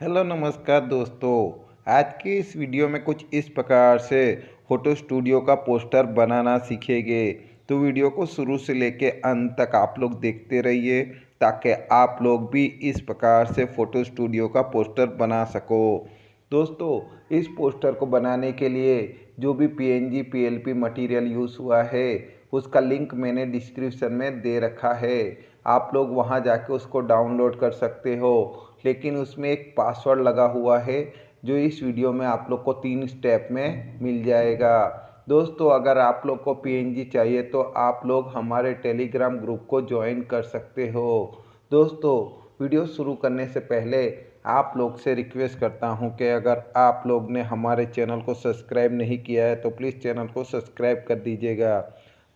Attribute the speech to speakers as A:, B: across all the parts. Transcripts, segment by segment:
A: Hello नमस्कार दोस्तों, आज की इस वीडियो में कुछ इस प्रकार से फ़ोटो स्टूडियो का पोस्टर बनाना सीखेंगे। तो वीडियो को शुरू से लेके अंत तक आप लोग देखते रहिए ताकि आप लोग भी इस प्रकार से फ़ोटो स्टूडियो का पोस्टर बना सको। दोस्तों, इस पोस्टर को बनाने के लिए जो भी पीएनजी पीएलपी मटेरियल यूज़ हुआ है, उसका लिंक मैंने डिस्क्रिप्शन में दे रखा है। आप लोग वहाँ जाके उसको डाउनलोड कर सकते हो। लेकिन उसमें एक पासवर्ड लगा हुआ है, जो इस वीडियो में आप लोग को तीन स्टेप में मिल जाएगा। दोस्तों, अगर आप लोग को पीएनजी चाहिए तो आप लोग हमारे टेलीग्राम ग्रुप को ज्वाइन कर सकते हो। दोस्तों वीडियो शुरू करने से पहले आप लोग से रिक्वेस्ट करता हूँ कि अगर आप लोग ने हमारे चैनल को सब्सक्राइब नहीं किया है तो प्लीज़ चैनल को सब्सक्राइब कर दीजिएगा।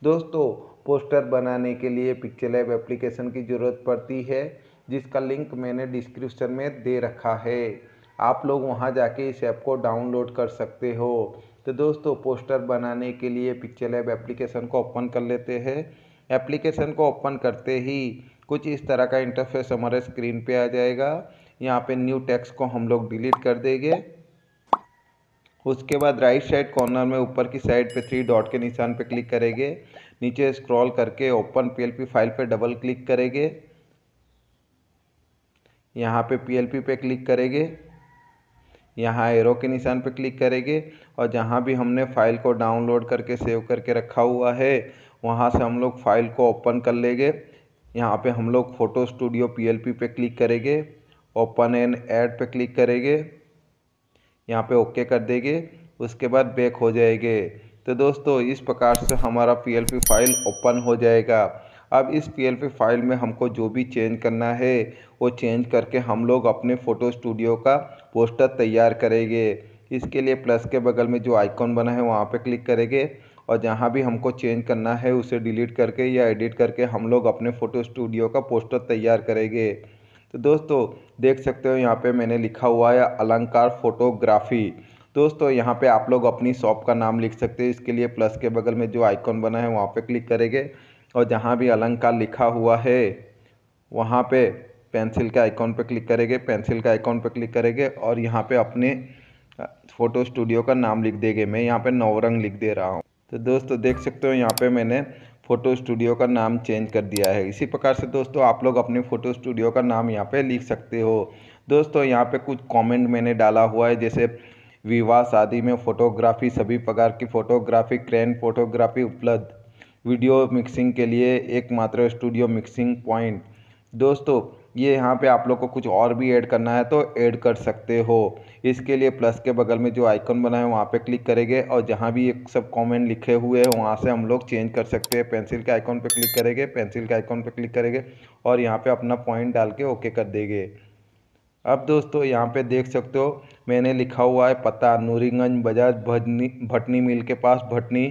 A: दोस्तों पोस्टर बनाने के लिए पिक्चर एप्लीकेशन की ज़रूरत पड़ती है। जिसका लिंक मैंने डिस्क्रिप्शन में दे रखा है। आप लोग वहाँ जाके इस ऐप को डाउनलोड कर सकते हो। तो दोस्तों, पोस्टर बनाने के लिए पिक्चर लैब एप्लीकेशन को ओपन कर लेते हैं। एप्लीकेशन को ओपन करते ही कुछ इस तरह का इंटरफेस हमारे स्क्रीन पे आ जाएगा। यहाँ पे न्यू टेक्स्ट को हम लोग डिलीट कर देंगे। उसके बाद राइट साइड कॉर्नर में ऊपर की साइड पे थ्री डॉट के निशान पे क्लिक करेंगे। नीचे स्क्रॉल करके ओपन पीएलपी फ़ाइल पे डबल क्लिक करेंगे। यहाँ पे पीएलपी पे क्लिक करेंगे। यहाँ एरो के निशान पे क्लिक करेंगे और जहाँ भी हमने फ़ाइल को डाउनलोड करके सेव करके रखा हुआ है, वहाँ से हम लोग फ़ाइल को ओपन कर लेंगे। यहाँ पे हम लोग फ़ोटो स्टूडियो पीएलपी पे क्लिक करेंगे। ओपन एंड ऐड पे क्लिक करेंगे। यहाँ पे ओके कर देंगे। उसके बाद बैक हो जाएँगे। तो दोस्तों, इस प्रकार से हमारा पीएलपी फ़ाइल ओपन हो जाएगा। अब इस पी फ़ाइल में हमको जो भी चेंज करना है, वो चेंज करके हम लोग अपने फ़ोटो स्टूडियो का पोस्टर तैयार करेंगे। इसके लिए प्लस के बगल में जो आइकॉन बना है, वहाँ पे क्लिक करेंगे और जहाँ भी हमको चेंज करना है, उसे डिलीट करके या एडिट करके हम लोग अपने फ़ोटो स्टूडियो का पोस्टर तैयार करेंगे। तो दोस्तों, देख सकते हो यहाँ पे मैंने लिखा हुआ है अलंकार फोटोग्राफी दोस्तों, यहाँ पे आप लोग अपनी शॉप का नाम लिख सकते हैं। इसके लिए प्लस के बगल में जो आइकॉन बना है, वहाँ पे क्लिक करेंगे। और जहाँ भी अलंकार लिखा हुआ है, वहाँ पे पेंसिल के आइकॉन पे क्लिक करेंगे, पेंसिल के आइकॉन पे क्लिक करेंगे और यहाँ पे अपने फ़ोटो स्टूडियो का नाम लिख देंगे। मैं यहाँ पे नवरंग लिख दे रहा हूँ। तो दोस्तों, देख सकते हो यहाँ पे मैंने फ़ोटो स्टूडियो का नाम चेंज कर दिया है। इसी प्रकार से दोस्तों, आप लोग अपने फ़ोटो स्टूडियो का नाम यहाँ पे लिख सकते हो। दोस्तों, यहाँ पे कुछ कमेंट मैंने डाला हुआ है, जैसे विवाह शादी में फ़ोटोग्राफी, सभी प्रकार की फ़ोटोग्राफी, क्रेन फ़ोटोग्राफी उपलब्ध। वीडियो मिक्सिंग के लिए एकमात्र स्टूडियो मिक्सिंग पॉइंट। दोस्तों, ये यहाँ पे आप लोग को कुछ और भी ऐड करना है तो ऐड कर सकते हो। इसके लिए प्लस के बगल में जो आइकन बना है वहाँ पे क्लिक करेंगे और जहाँ भी एक सब कमेंट लिखे हुए हैं वहाँ से हम लोग चेंज कर सकते हैं। पेंसिल के आइकॉन पे क्लिक करेंगे, पेंसिल के आइकॉन पे क्लिक करेंगे और यहाँ पे अपना पॉइंट डाल के ओके कर देंगे। अब दोस्तों, यहाँ पे देख सकते हो, मैंने लिखा हुआ है पता, नूरीगंज बजाज भटनी मिल के पास, भटनी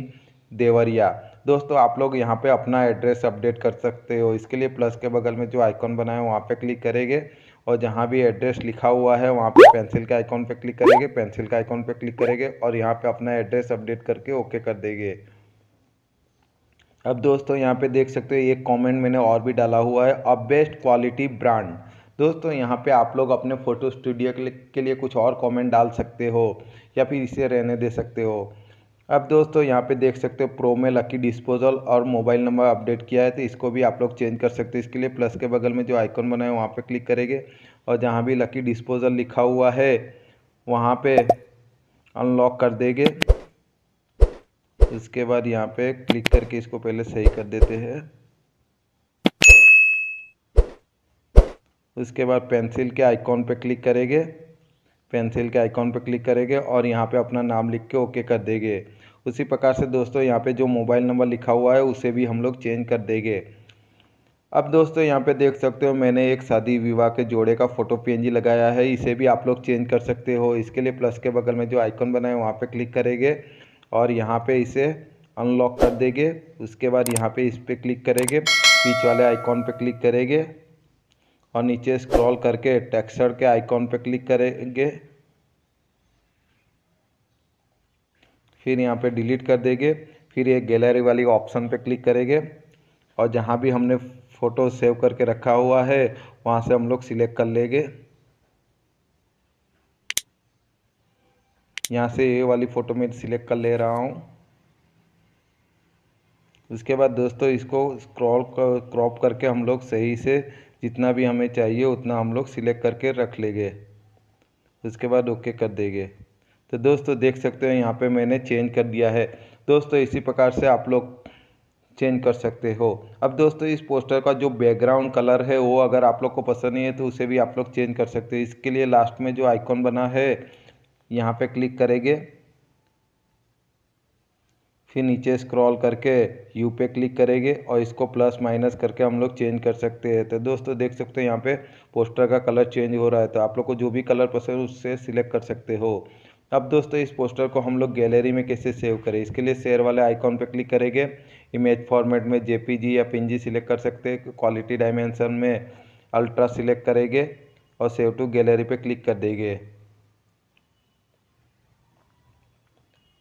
A: देवरिया। दोस्तों, आप लोग यहाँ पे अपना एड्रेस अपडेट कर सकते हो। इसके लिए प्लस के बगल में जो आइकॉन बना है, वहाँ पे क्लिक करेंगे। और जहाँ भी एड्रेस लिखा हुआ है, वहाँ पे पेंसिल के आइकॉन पे क्लिक करेंगे। पेंसिल के आइकॉन पे क्लिक करेंगे और यहाँ पे अपना एड्रेस अपडेट करके ओके कर देंगे। अब दोस्तों, यहाँ पे देख सकते हो एक कमेंट मैंने और भी डाला हुआ है, अब बेस्ट क्वालिटी ब्रांड दोस्तों, यहाँ पे आप लोग अपने फ़ोटो स्टूडियो के लिए कुछ और कमेंट डाल सकते हो या फिर इसे रहने दे सकते हो। अब दोस्तों यहाँ पे देख सकते हो प्रो में लकी डिस्पोजल और मोबाइल नंबर अपडेट किया है तो इसको भी आप लोग चेंज कर सकते हैं इसके लिए। प्लस के बगल में जो आइकन बना है, वहाँ पे क्लिक करेंगे। और जहाँ भी लकी डिस्पोजल लिखा हुआ है, वहाँ पे अनलॉक कर देंगे। इसके बाद यहाँ पे क्लिक करके इसको पहले सही कर देते हैं। उसके बाद पेंसिल के आइकॉन पे क्लिक करेंगे। पेंसिल के आइकॉन पर क्लिक करेंगे और यहाँ पे अपना नाम लिख के ओके कर देंगे। उसी प्रकार से दोस्तों यहाँ पे जो मोबाइल नंबर लिखा हुआ है, उसे भी हम लोग चेंज कर देंगे। अब दोस्तों यहाँ पे देख सकते हो मैंने एक शादी विवाह के जोड़े का फ़ोटो पी लगाया है, इसे भी आप लोग चेंज कर सकते हो। इसके लिए प्लस के बगल में जो आइकन बना है, वहाँ पर क्लिक करेंगे और यहाँ पर इसे अनलॉक कर देंगे। उसके बाद यहाँ पर इस पर क्लिक करेंगे बीच वाले आइकॉन पर क्लिक करेंगे और नीचे स्क्रॉल करके टेक्सचर के आइकॉन पर क्लिक करेंगे। फिर यहाँ पे डिलीट कर देंगे। फिर ये गैलरी वाली ऑप्शन पे क्लिक करेंगे। और जहाँ भी हमने फ़ोटो सेव करके रखा हुआ है, वहाँ से हम लोग सिलेक्ट कर लेंगे। यहाँ से ये वाली फ़ोटो मैं सिलेक्ट कर ले रहा हूँ। उसके बाद दोस्तों इसको स्क्रॉल क्रॉप करके हम लोग सही से जितना भी हमें चाहिए, उतना हम लोग सिलेक्ट करके रख लेंगे। उसके बाद ओके कर देंगे। तो दोस्तों, देख सकते हो यहाँ पे मैंने चेंज कर दिया है। दोस्तों, इसी प्रकार से आप लोग चेंज कर सकते हो। अब दोस्तों, इस पोस्टर का जो बैकग्राउंड कलर है, वो अगर आप लोग को पसंद नहीं है तो उसे भी आप लोग चेंज कर सकते हो। इसके लिए लास्ट में जो आइकॉन बना है, यहाँ पे क्लिक करेंगे। फिर नीचे स्क्रॉल करके यू पे क्लिक करेंगे और इसको प्लस माइनस करके हम लोग चेंज कर सकते हैं। तो दोस्तों, देख सकते हो यहाँ पे पोस्टर का कलर चेंज हो रहा है। तो आप लोग को जो भी कलर पसंद है, उससे सिलेक्ट कर सकते हो। अब दोस्तों, इस पोस्टर को हम लोग गैलरी में कैसे सेव करें? इसके लिए शेयर वाले आइकॉन पर क्लिक करेंगे। इमेज फॉर्मेट में जेपीजी या पिंजी सिलेक्ट कर सकते हैं। क्वालिटी डायमेंशन में अल्ट्रा सिलेक्ट करेंगे और सेव टू गैलरी पे क्लिक कर देंगे।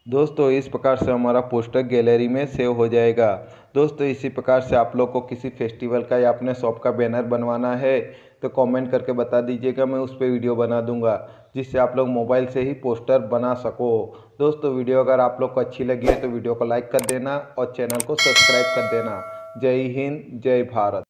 A: दोस्तों, इस प्रकार से हमारा पोस्टर गैलरी में सेव हो जाएगा। दोस्तों, इसी प्रकार से आप लोग को किसी फेस्टिवल का या अपने शॉप का बैनर बनवाना है तो कमेंट करके बता दीजिएगा, मैं उस पर वीडियो बना दूँगा, जिससे आप लोग मोबाइल से ही पोस्टर बना सको। दोस्तों, वीडियो अगर आप लोग को अच्छी लगी है तो वीडियो को लाइक कर देना और चैनल को सब्सक्राइब कर देना। जय हिंद, जय भारत।